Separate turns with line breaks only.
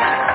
Ah!